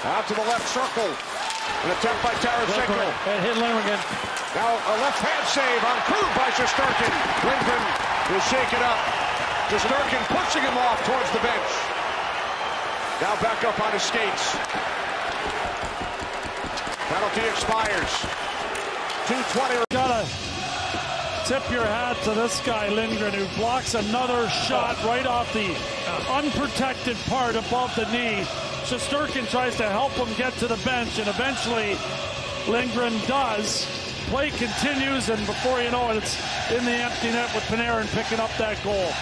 Out to the left circle. An attempt by Tarasenko. And hit Lindgren. Now a left hand save on Krug by Shesterkin. Lindgren will shake it up. Shesterkin pushing him off towards the bench. Now back up on his skates. Penalty expires. 220. Gotta tip your hat to this guy, Lindgren, who blocks another shot right off the unprotected part above the knee. Shesterkin tries to help him get to the bench, and eventually Lindgren does. Play continues, and before you know it, it's in the empty net with Panarin picking up that goal.